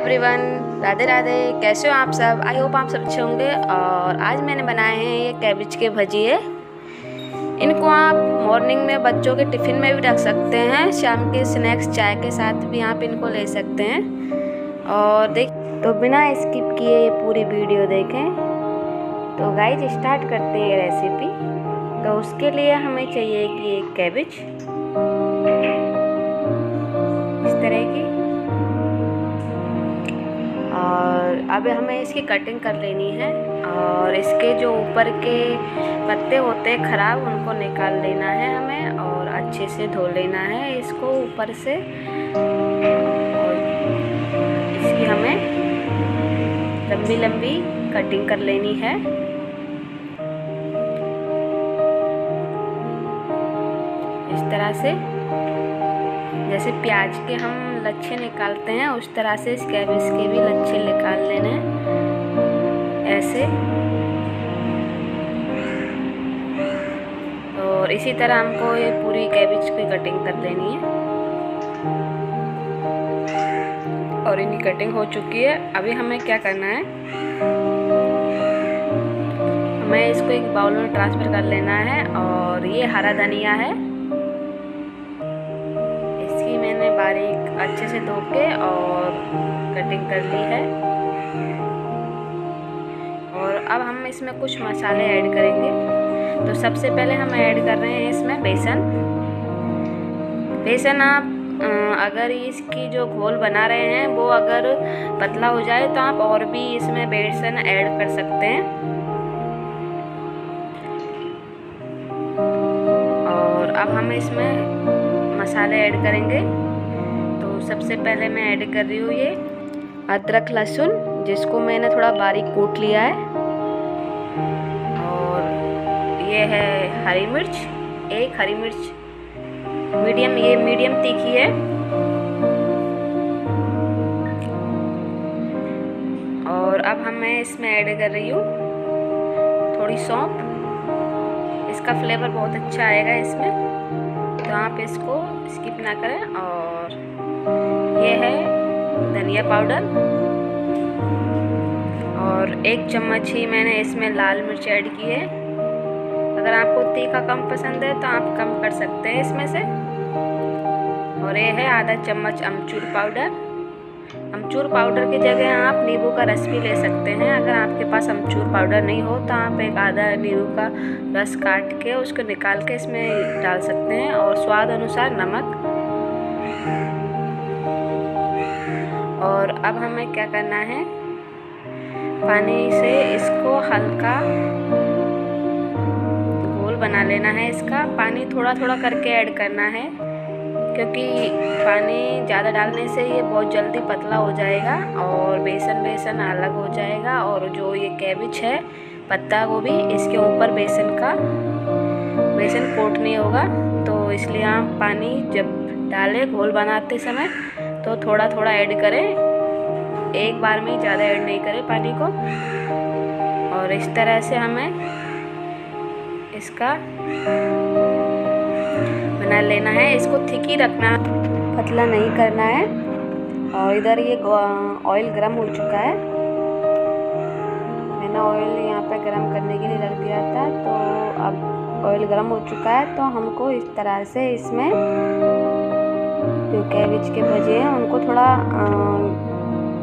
Everyone Radhe Radhe, कैसे हो आप सब? आई होप आप सब अच्छे होंगे। और आज मैंने बनाए हैं ये कैबिज के भजिए। इनको आप मॉर्निंग में बच्चों के टिफ़िन में भी रख सकते हैं। शाम के स्नैक्स चाय के साथ भी आप इनको ले सकते हैं। और देख तो बिना स्किप किए ये पूरी वीडियो देखें। तो गाइज़ स्टार्ट करते हैं रेसिपी तो उसके लिए हमें चाहिए कि एक कैबिज इस तरह की। अब हमें इसकी कटिंग कर लेनी है और इसके जो ऊपर के पत्ते होते हैं ख़राब, उनको निकाल लेना है हमें और अच्छे से धो लेना है इसको ऊपर से। और इसकी हमें लंबी लंबी कटिंग कर लेनी है। इस तरह से जैसे प्याज के हम लच्छे निकालते हैं, उस तरह से इस कैबेज के भी लच्छे निकाल लेने ऐसे। और इसी तरह हमको ये पूरी कैबेज की कटिंग कर लेनी है। और इनकी कटिंग हो चुकी है। अभी हमें क्या करना है? हमें इसको एक बाउल में ट्रांसफ़र कर लेना है। और ये हरा धनिया है। बारीक अच्छे से धो के और कटिंग कर ली है। और अब हम इसमें कुछ मसाले ऐड करेंगे। तो सबसे पहले हम ऐड कर रहे हैं इसमें बेसन। बेसन आप अगर इसकी जो घोल बना रहे हैं, वो अगर पतला हो जाए तो आप और भी इसमें बेसन ऐड कर सकते हैं। और अब हम इसमें मसाले ऐड करेंगे। सबसे पहले मैं ऐड कर रही हूँ ये अदरक लहसुन, जिसको मैंने थोड़ा बारीक कूट लिया है। और ये है हरी मिर्च, एक हरी मिर्च। मीडियम, ये मीडियम तीखी है। और अब हम मैं इसमें ऐड कर रही हूँ थोड़ी सौंप। इसका फ्लेवर बहुत अच्छा आएगा इसमें। तो आप इसको स्किप ना करें और ये है धनिया पाउडर। और एक चम्मच ही मैंने इसमें लाल मिर्च ऐड की है। अगर आपको तीखा कम पसंद है तो आप कम कर सकते हैं इसमें से। और ये है आधा चम्मच अमचूर पाउडर। अमचूर पाउडर की जगह आप नींबू का रस भी ले सकते हैं। अगर आपके पास अमचूर पाउडर नहीं हो तो आप एक आधा नींबू का रस काट के उसको निकाल के इसमें डाल सकते हैं। और स्वाद अनुसार नमक। और अब हमें क्या करना है? पानी से इसको हल्का गोल बना लेना है इसका। पानी थोड़ा थोड़ा करके ऐड करना है, क्योंकि पानी ज़्यादा डालने से ये बहुत जल्दी पतला हो जाएगा और बेसन बेसन अलग हो जाएगा और जो ये कैबिज है, पत्ता गोभी, इसके ऊपर बेसन का, बेसन कोट नहीं होगा। तो इसलिए आप पानी जब डालें घोल बनाते समय तो थोड़ा थोड़ा ऐड करें। एक बार में ही ज़्यादा ऐड नहीं करें पानी को। और इस तरह से हमें इसका बना लेना है। इसको थिक ही रखना पतला नहीं करना है। और इधर ये ऑयल गर्म हो चुका है। मैंने ऑयल यहाँ पे गर्म करने के लिए रख दिया था। तो अब ऑयल गर्म हो चुका है। तो हमको इस तरह से इसमें कैबेज के भजे हैं, उनको थोड़ा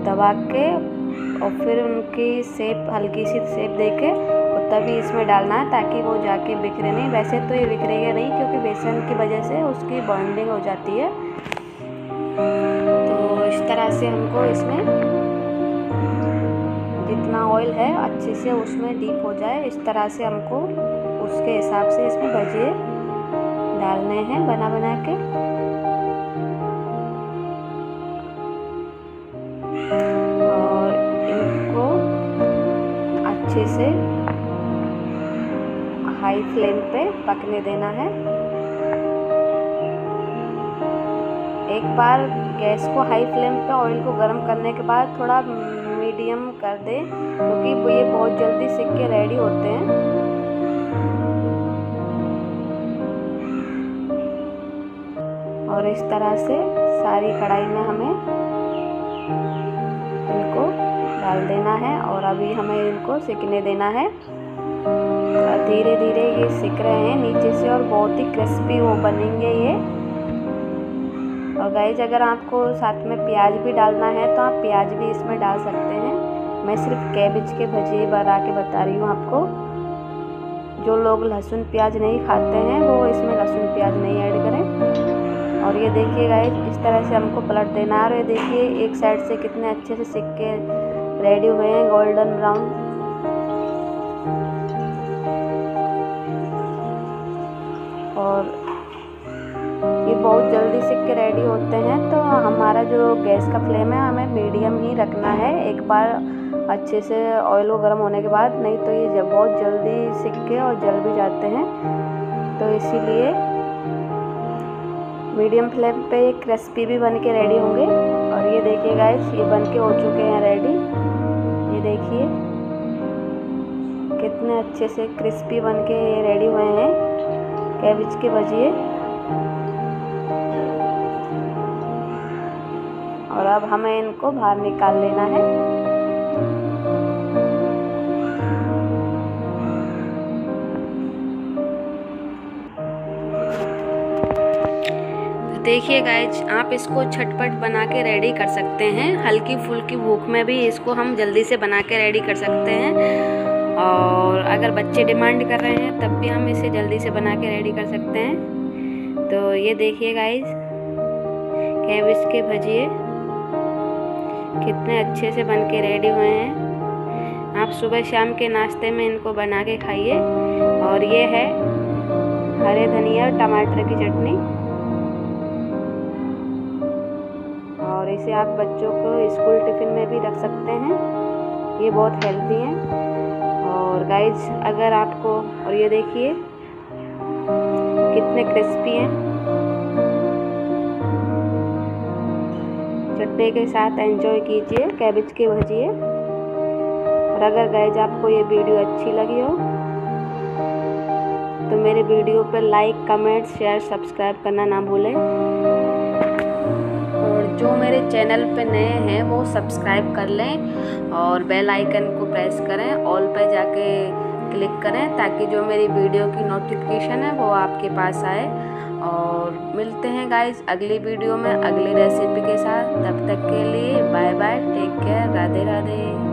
दबा के और फिर उनकी सेप हल्की सी सेप दे के और तभी इसमें डालना है ताकि वो जाके बिखरे नहीं। वैसे तो ये बिखरेगा नहीं क्योंकि बेसन की वजह से उसकी बॉन्डिंग हो जाती है। तो इस तरह से हमको इसमें जितना ऑयल है, अच्छे से उसमें डीप हो जाए। इस तरह से हमको उसके हिसाब से इसमें भजिए डालने हैं बना बना के। और इनको अच्छे से हाई फ्लेम पे पकने देना है। एक बार गैस को हाई फ्लेम पे ऑयल को गर्म करने के बाद थोड़ा मीडियम कर दें, क्योंकि तो ये बहुत जल्दी सिक के रेडी होते हैं। और इस तरह से सारी कढ़ाई में हमें डाल देना है और अभी हमें इनको सिकने देना है। धीरे धीरे ये सिक रहे हैं नीचे से और बहुत ही क्रिस्पी वो बनेंगे ये। और गाइज़ अगर आपको साथ में प्याज भी डालना है तो आप प्याज भी इसमें डाल सकते हैं। मैं सिर्फ़ कैबेज के भजिए बना के बता रही हूँ आपको। जो लोग लहसुन प्याज नहीं खाते हैं, वो इसमें लहसुन प्याज नहीं ऐड करें। और ये देखिए गाइज़ इस तरह से हमको पलट देना है। और ये देखिए, एक साइड से कितने अच्छे से सिक के रेडी हुए हैं गोल्डन ब्राउन और ये बहुत जल्दी सिक के रेडी होते हैं तो हमारा जो गैस का फ्लेम है, हमें मीडियम ही रखना है। एक बार अच्छे से ऑयल को गर्म होने के बाद, नहीं तो ये जब बहुत जल्दी सिक के और जल भी जाते हैं। तो इसीलिए मीडियम फ्लेम पे ये क्रिस्पी भी बन के रेडी होंगे। ये देखिए गाइस ये बन के हो चुके हैं रेडी ये देखिए, कितने अच्छे से क्रिस्पी बन के ये रेडी हुए हैं. कैबिज के भजिए. और अब हमें इनको बाहर निकाल लेना है. देखिए गाइज़ आप इसको छटपट बना के रेडी कर सकते हैं। हल्की फुल्की भूख में भी इसको हम जल्दी से बना के रेडी कर सकते हैं। और अगर बच्चे डिमांड कर रहे हैं, तब भी हम इसे जल्दी से बना के रेडी कर सकते हैं। तो ये देखिए गाइज़ कैबिज के भजिए। कितने अच्छे से बन के रेडी हुए हैं। आप सुबह शाम के नाश्ते में इनको बना के खाइए। और ये है हरे धनिया और टमाटर की चटनी। इसे आप बच्चों को स्कूल टिफ़िन में भी रख सकते हैं। ये बहुत हेल्दी है। और गाइज़ अगर आपको, और ये देखिए, कितने क्रिस्पी हैं। चटनी के साथ एंजॉय कीजिए कैबेज के भजिए। और अगर गाइज़ आपको ये वीडियो अच्छी लगी हो तो मेरे वीडियो पर लाइक कमेंट शेयर सब्सक्राइब करना ना भूलें। जो मेरे चैनल पे नए हैं, वो सब्सक्राइब कर लें और बेल आइकन को प्रेस करें, ऑल पे जाके क्लिक करें ताकि जो मेरी वीडियो की नोटिफिकेशन है, वो आपके पास आए। और मिलते हैं गाइज़ अगली वीडियो में, अगली रेसिपी के साथ। तब तक के लिए bye bye take care Radhe Radhe.